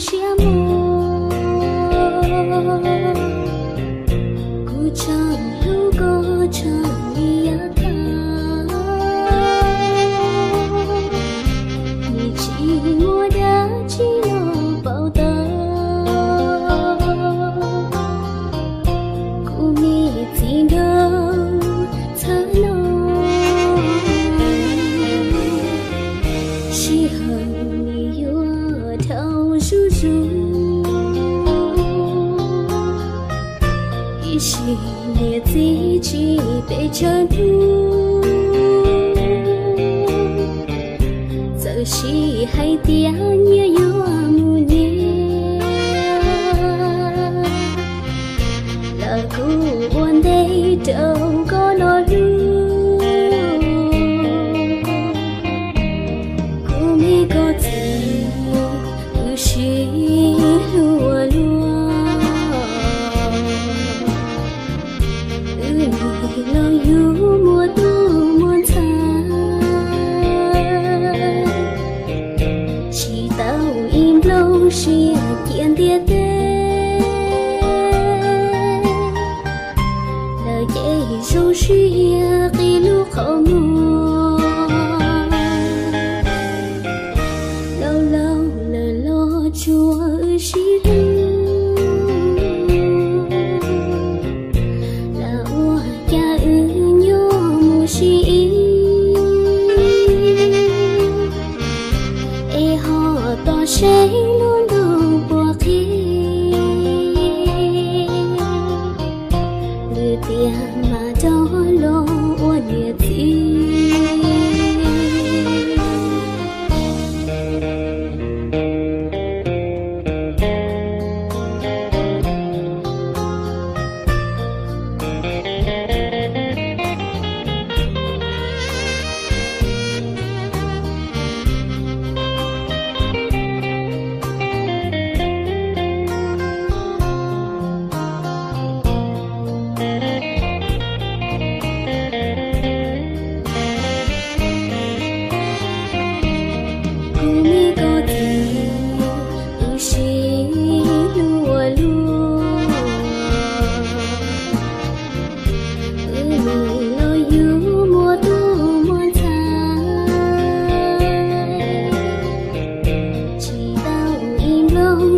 羡慕 amor. 城里一系列自己被遮住，则是海底也有母年，了古วันday Im lâu tê lời khi lâu lâu lờ lo chúa ơi xin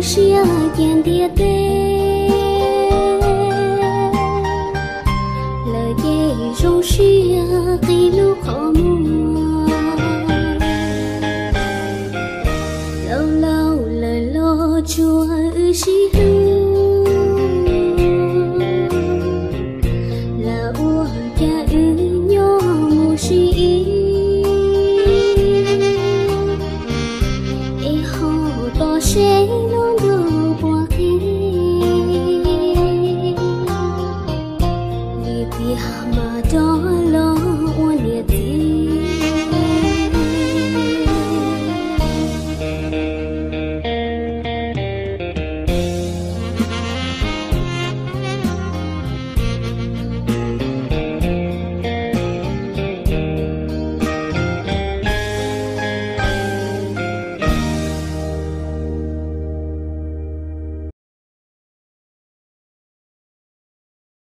xia kiên tiệt tê lời dễ rong xia khi lúc khó mùa lâu lâu lời lo chúa ư xí hư